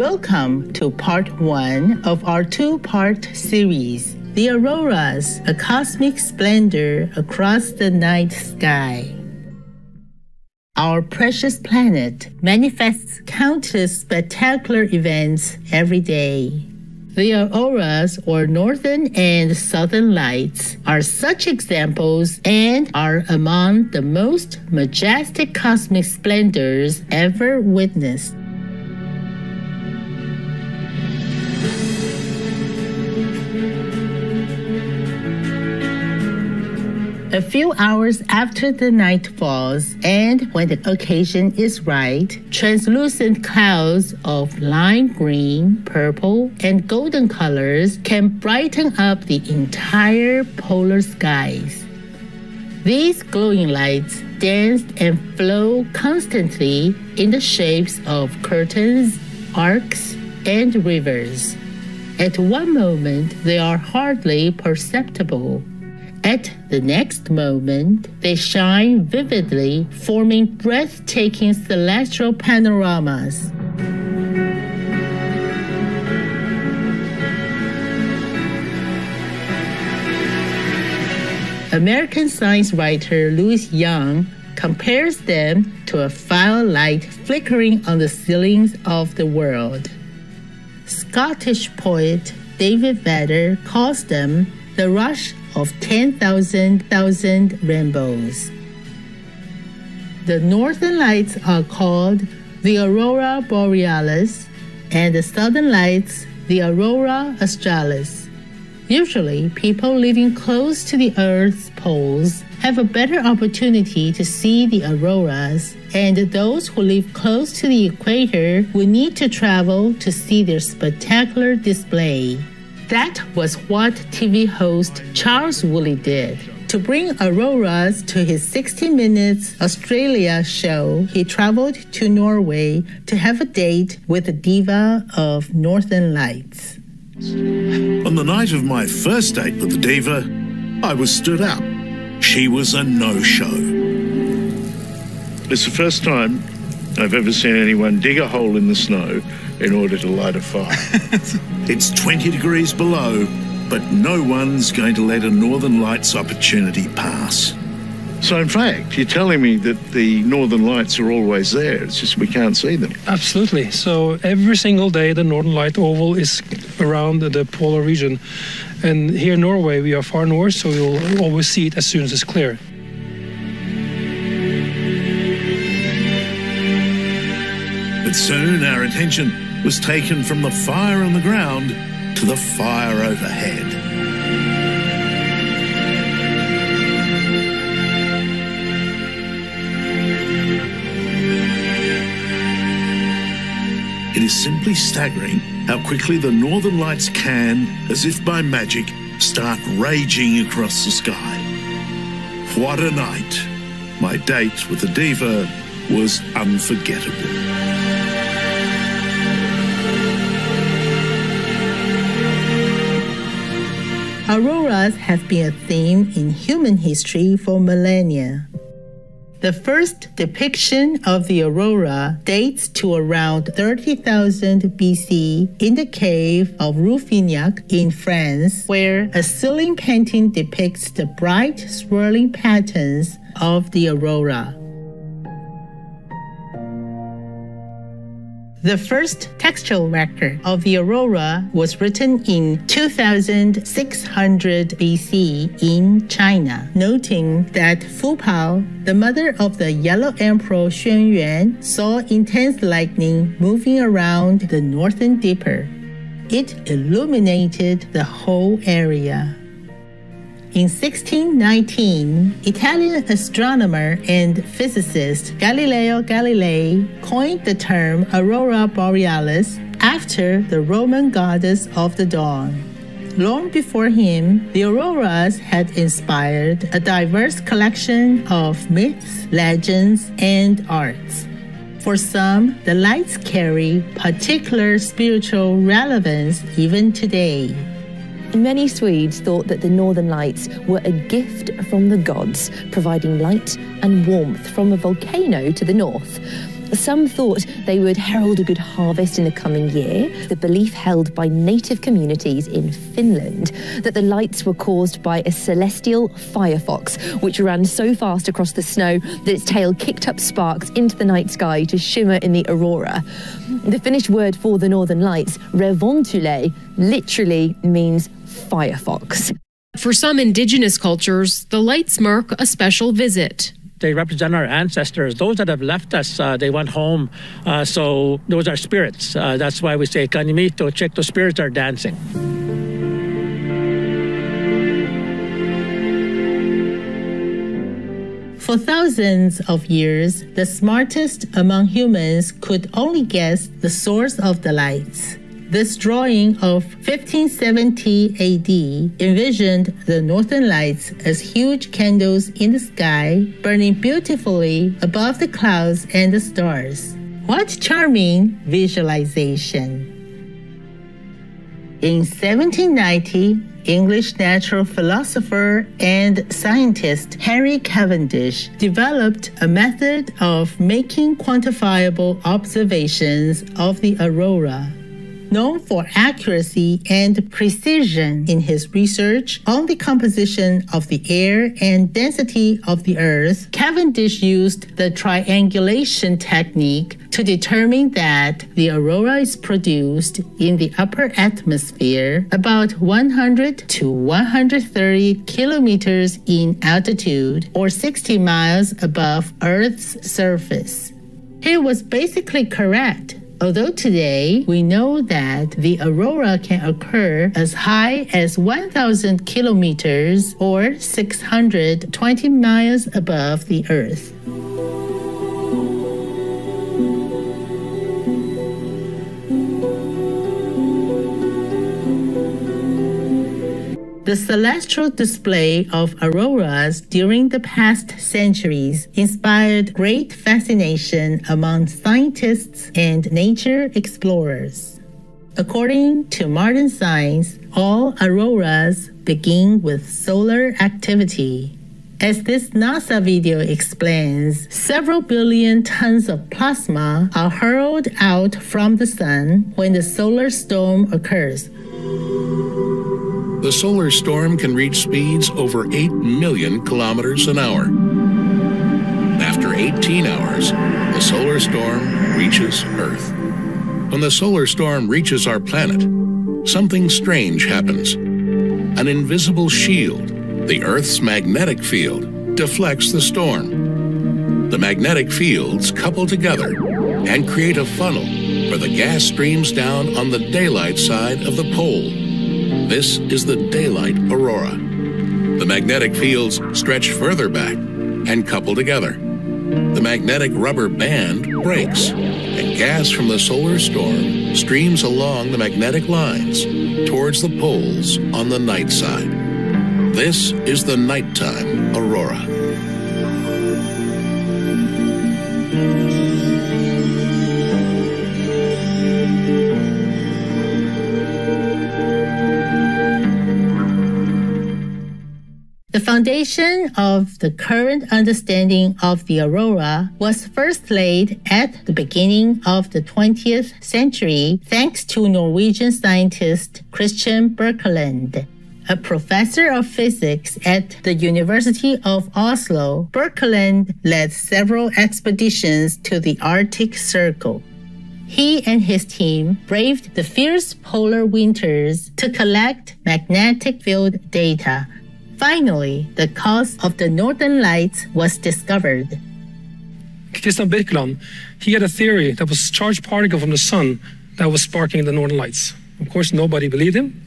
Welcome to part one of our two part series, The Auroras, a cosmic splendor across the night sky. Our precious planet manifests countless spectacular events every day. The auroras or northern and southern lights are such examples and are among the most majestic cosmic splendors ever witnessed. A few hours after the night falls, and when the occasion is right, translucent clouds of lime green, purple, and golden colors can brighten up the entire polar skies. These glowing lights dance and flow constantly in the shapes of curtains, arcs, and rivers. At one moment, they are hardly perceptible at the next moment, they shine vividly, forming breathtaking celestial panoramas. American science writer Louis Young compares them to a firelight flickering on the ceilings of the world. Scottish poet David Vedder calls them the rush of 10,000 thousand rainbows. The northern lights are called the aurora borealis and the southern lights the aurora australis. Usually, people living close to the Earth's poles have a better opportunity to see the auroras, and those who live close to the equator will need to travel to see their spectacular display. That was what TV host Charles Wooley did. To bring auroras to his 60 Minutes Australia show, he traveled to Norway to have a date with the diva of Northern Lights. On the night of my first date with the diva, I was stood up. She was a no show. It's the first time I've ever seen anyone dig a hole in the snow in order to light a fire. it's 20 degrees below, but no one's going to let a Northern Lights opportunity pass. So, in fact, you're telling me that the Northern Lights are always there. It's just we can't see them. Absolutely. So, every single day, the Northern Light Oval is around the polar region. And here in Norway, we are far north, so you'll always see it as soon as it's clear. But soon our attention was taken from the fire on the ground to the fire overhead. It is simply staggering how quickly the northern lights can, as if by magic, start raging across the sky. What a night! My date with the diva was unforgettable. Auroras have been a theme in human history for millennia. The first depiction of the aurora dates to around 30,000 BC in the cave of Rouffignac in France, where a ceiling painting depicts the bright swirling patterns of the aurora. The first textual record of the aurora was written in 2600 BC in China, noting that Fu Pao, the mother of the Yellow Emperor Xuan Yuan, saw intense lightning moving around the northern dipper. It illuminated the whole area. In 1619, Italian astronomer and physicist Galileo Galilei coined the term aurora borealis after the Roman goddess of the dawn. Long before him, the auroras had inspired a diverse collection of myths, legends, and arts. For some, the lights carry particular spiritual relevance even today. Many Swedes thought that the Northern Lights were a gift from the gods, providing light and warmth from a volcano to the north. Some thought they would herald a good harvest in the coming year. The belief held by native communities in Finland that the lights were caused by a celestial firefox, which ran so fast across the snow that its tail kicked up sparks into the night sky to shimmer in the aurora. The Finnish word for the northern lights, revontule, literally means firefox. For some indigenous cultures, the lights mark a special visit they represent our ancestors. Those that have left us, uh, they went home. Uh, so those are spirits. Uh, that's why we say Kanimito, check the spirits are dancing. For thousands of years, the smartest among humans could only guess the source of the lights. This drawing of 1570 AD envisioned the northern lights as huge candles in the sky burning beautifully above the clouds and the stars. What charming visualization! In 1790, English natural philosopher and scientist Henry Cavendish developed a method of making quantifiable observations of the aurora known for accuracy and precision in his research on the composition of the air and density of the Earth, Cavendish used the triangulation technique to determine that the aurora is produced in the upper atmosphere about 100 to 130 kilometers in altitude or 60 miles above Earth's surface. He was basically correct Although today we know that the aurora can occur as high as 1,000 kilometers or 620 miles above the Earth. The celestial display of auroras during the past centuries inspired great fascination among scientists and nature explorers. According to modern science, all auroras begin with solar activity. As this NASA video explains, several billion tons of plasma are hurled out from the sun when the solar storm occurs. The solar storm can reach speeds over 8 million kilometers an hour. After 18 hours, the solar storm reaches Earth. When the solar storm reaches our planet, something strange happens. An invisible shield, the Earth's magnetic field, deflects the storm. The magnetic fields couple together and create a funnel where the gas streams down on the daylight side of the pole. This is the daylight aurora. The magnetic fields stretch further back and couple together. The magnetic rubber band breaks, and gas from the solar storm streams along the magnetic lines towards the poles on the night side. This is the nighttime aurora. The foundation of the current understanding of the aurora was first laid at the beginning of the 20th century thanks to Norwegian scientist Christian Birkeland. A professor of physics at the University of Oslo, Birkeland led several expeditions to the Arctic Circle. He and his team braved the fierce polar winters to collect magnetic field data Finally, the cause of the northern lights was discovered. Christian Birkeland, he had a theory that was charged particle from the sun that was sparking the northern lights. Of course, nobody believed him.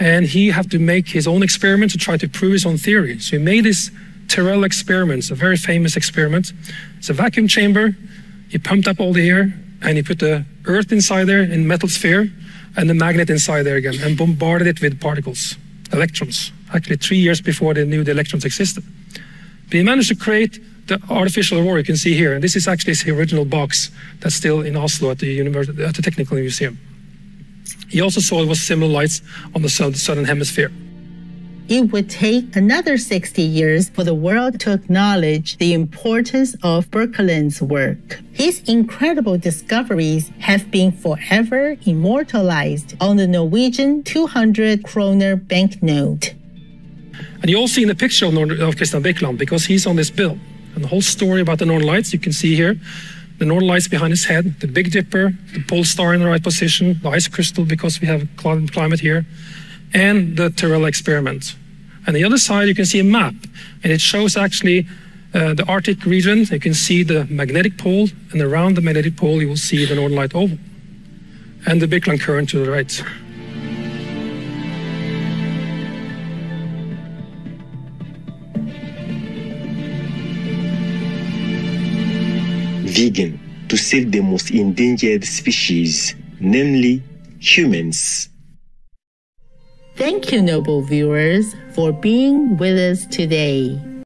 And he had to make his own experiment to try to prove his own theory. So he made this Terrella experiment, a very famous experiment. It's a vacuum chamber. He pumped up all the air and he put the earth inside there in metal sphere and the magnet inside there again and bombarded it with particles, electrons actually three years before they knew the electrons existed. He managed to create the artificial aurora you can see here. And this is actually his original box that's still in Oslo at the, University, at the Technical Museum. He also saw it was similar lights on the southern hemisphere. it would take another 60 years for the world to acknowledge the importance of Birkeland's work. His incredible discoveries have been forever immortalized on the Norwegian 200 kroner banknote. And you all see in the picture of, Nord- of Christian Birkeland because he's on this bill. And the whole story about the Northern Lights, you can see here the Northern Lights behind his head, the Big Dipper, the pole star in the right position, the ice crystal because we have cl- climate here, and the Terrella experiment. And the other side, you can see a map, and it shows actually uh, the Arctic region. You can see the magnetic pole, and around the magnetic pole, you will see the Northern Light oval, and the Birkeland current to the right. Vegan to save the most endangered species, namely humans. Thank you, noble viewers, for being with us today.